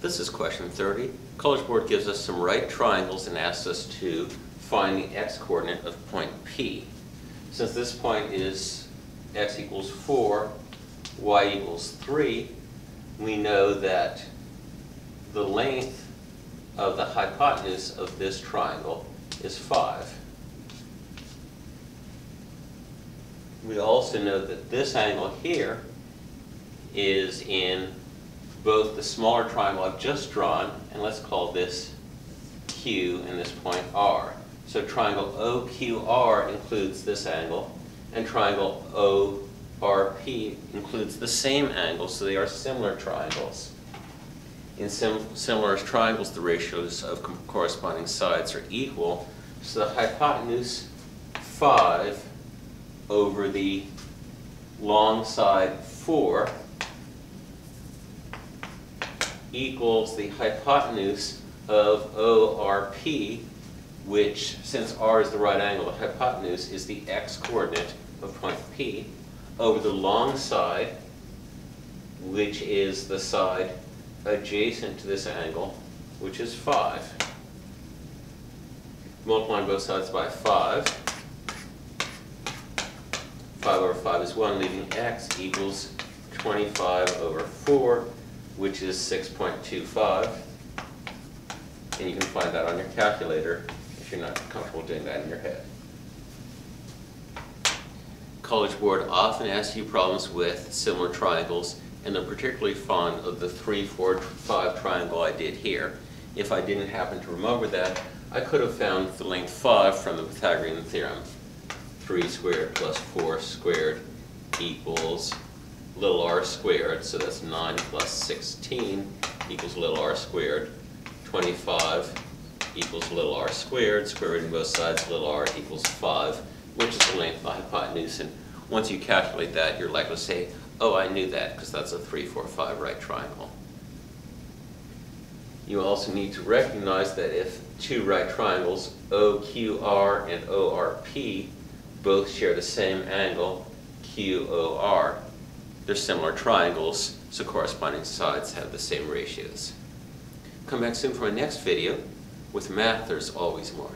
This is question 30. College Board gives us some right triangles and asks us to find the x-coordinate of point P. Since this point is x equals 4, y equals 3, we know that the length of the hypotenuse of this triangle is 5. We also know that this angle here is in both the smaller triangle I've just drawn, and let's call this Q and this point R. So triangle OQR includes this angle, and triangle ORP includes the same angle, so they are similar triangles. In sim similar triangles, the ratios of corresponding sides are equal, so the hypotenuse 5 over the long side 4 equals the hypotenuse of ORP, which, since R is the right angle, the hypotenuse is the x-coordinate of point P, over the long side, which is the side adjacent to this angle, which is 5. Multiplying both sides by 5. 5 over 5 is 1, leaving x equals 25 over 4, which is 6.25. And you can find that on your calculator if you're not comfortable doing that in your head. College Board often asks you problems with similar triangles, and they're particularly fond of the 3, 4, 5 triangle I did here. If I didn't happen to remember that, I could have found the length 5 from the Pythagorean theorem. 3 squared plus 4 squared equals little r squared, so that's 9 plus 16 equals little r squared. 25 equals little r squared, square root in both sides, little r equals 5, which is the length of the hypotenuse. And once you calculate that, you're likely to say, oh, I knew that, because that's a 3, 4, 5 right triangle. You also need to recognize that if two right triangles, OQR and ORP, both share the same angle, QOR, they're similar triangles, so corresponding sides have the same ratios. Come back soon for my next video. With math, there's always more.